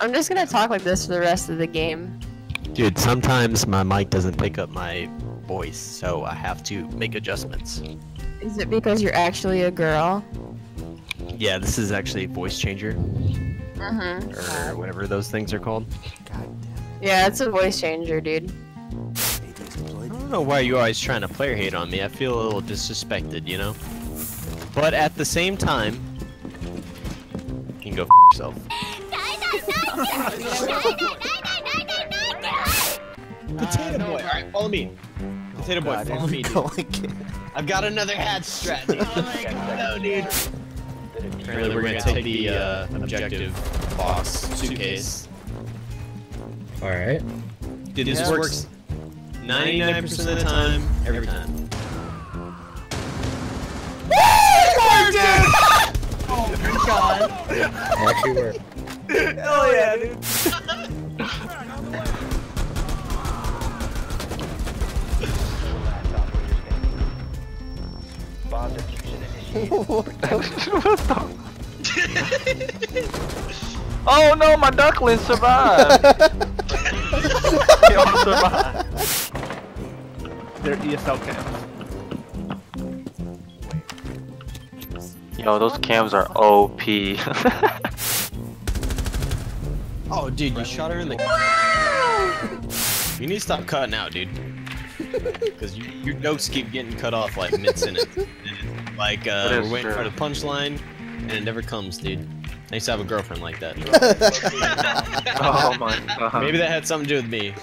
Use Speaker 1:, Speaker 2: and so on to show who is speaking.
Speaker 1: I'm just gonna talk like this for the rest of the game.
Speaker 2: Dude, sometimes my mic doesn't pick up my voice, so I have to make adjustments.
Speaker 1: Is it because you're actually a girl?
Speaker 2: Yeah, this is actually a voice changer,
Speaker 1: Mm-hmm.
Speaker 2: or whatever those things are called.
Speaker 3: God
Speaker 1: Yeah, it's a voice changer, dude.
Speaker 3: damn it. Matrix
Speaker 2: I don't know why you're always trying to player hate on me. I feel a little disrespected, you know? But at the same time, you can go f yourself. Potato boy, alright, follow me. Potato boy, follow me, dude. I've got another hat strat, dude. no, dude. Apparently, we're gonna take the uh, objective box suitcase.
Speaker 4: Alright.
Speaker 2: Dude, this
Speaker 3: Yeah.
Speaker 2: works 99% of the time, every time. Oh my god!
Speaker 4: Actually worked.
Speaker 3: Hell oh, yeah, dude.
Speaker 5: Oh no, my ducklings survived! they all survived. They're ESL cams. Yo, those cams are OP.
Speaker 2: Oh, dude, you shot her in the. you need to stop cutting out, dude. Because you, your jokes keep getting cut off like mid sentence. Like, uh, we're waiting for the punchline, and it never comes, dude. I used to have a girlfriend like that.
Speaker 5: oh my god.
Speaker 2: Maybe that had something to do with me.